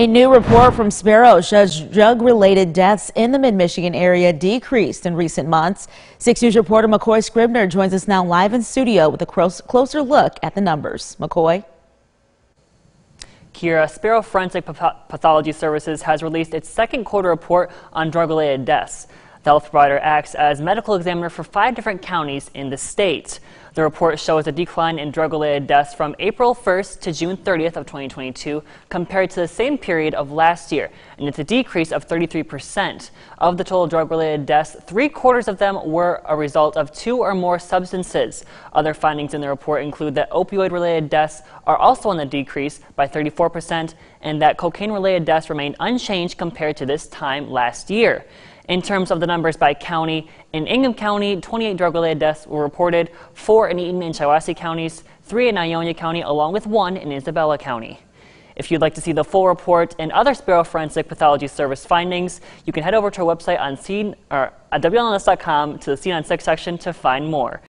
A new report from Sparrow shows drug-related deaths in the mid-Michigan area decreased in recent months. 6 News reporter McCoy Scribner joins us now live in studio with a closer look at the numbers. McCoy? Kira, Sparrow Forensic Pathology Services has released its second quarter report on drug-related deaths. The health provider acts as medical examiner for five different counties in the state. The report shows a decline in drug-related deaths from April 1st to June 30th of 2022 compared to the same period of last year, and it's a decrease of 33%. Of the total drug-related deaths, three quarters of them were a result of two or more substances. Other findings in the report include that opioid-related deaths are also on the decrease by 34%, and that cocaine-related deaths remained unchanged compared to this time last year. In terms of the numbers by county, in Ingham County, 28 drug-related deaths were reported, four in Eaton and Shiawassee counties, three in Ionia County, along with one in Isabella County. If you'd like to see the full report and other Sparrow Forensic Pathology Service findings, you can head over to our website on scene, or uh, at WLNS.com to the Scene on 6 section to find more.